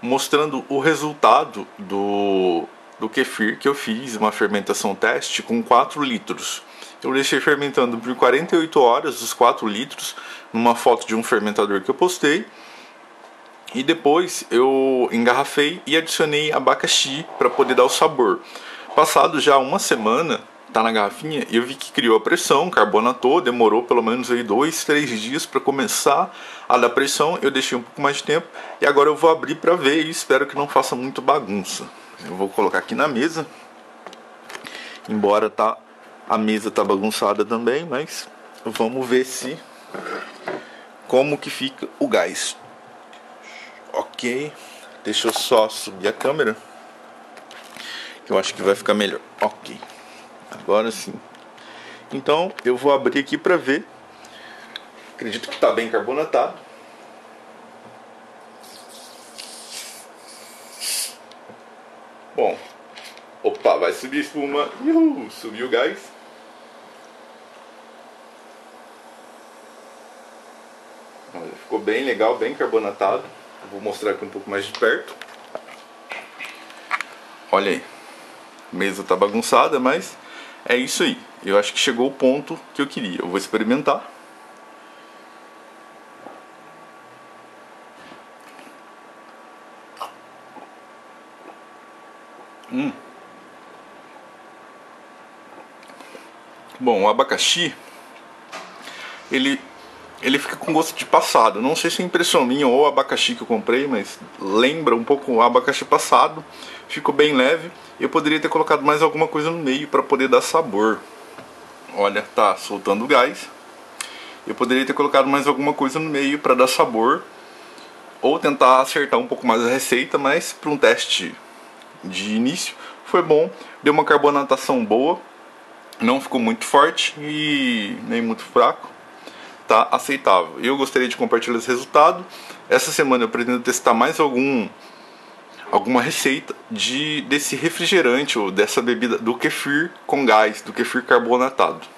mostrando o resultado do, do kefir que eu fiz, uma fermentação teste com 4 litros. Eu deixei fermentando por 48 horas os 4 litros, numa foto de um fermentador que eu postei. E depois eu engarrafei e adicionei abacaxi para poder dar o sabor. Passado já uma semana, tá na garrafinha, eu vi que criou a pressão, carbonatou, demorou pelo menos aí dois, três dias para começar a dar pressão. Eu deixei um pouco mais de tempo e agora eu vou abrir para ver e espero que não faça muito bagunça. Eu vou colocar aqui na mesa, embora tá a mesa tá bagunçada também, mas vamos ver se como que fica o gás. Ok, deixa eu só subir a câmera. Eu acho que vai ficar melhor. Ok, agora sim. Então eu vou abrir aqui para ver. Acredito que está bem carbonatado. Bom, opa, vai subir espuma. Uhul, subiu o gás. Olha, ficou bem legal, bem carbonatado. Vou mostrar aqui um pouco mais de perto. Olha aí. A mesa tá bagunçada, mas é isso aí. Eu acho que chegou o ponto que eu queria. Eu vou experimentar. Hum. Bom, o abacaxi ele ele fica com gosto de passado. Não sei se é impressão minha ou abacaxi que eu comprei, mas lembra um pouco o abacaxi passado. Ficou bem leve. Eu poderia ter colocado mais alguma coisa no meio para poder dar sabor. Olha, tá soltando gás. Eu poderia ter colocado mais alguma coisa no meio para dar sabor. Ou tentar acertar um pouco mais a receita, mas para um teste de início foi bom. Deu uma carbonatação boa. Não ficou muito forte e nem muito fraco tá aceitável. Eu gostaria de compartilhar esse resultado. Essa semana eu pretendo testar mais algum alguma receita de desse refrigerante ou dessa bebida do kefir com gás, do kefir carbonatado.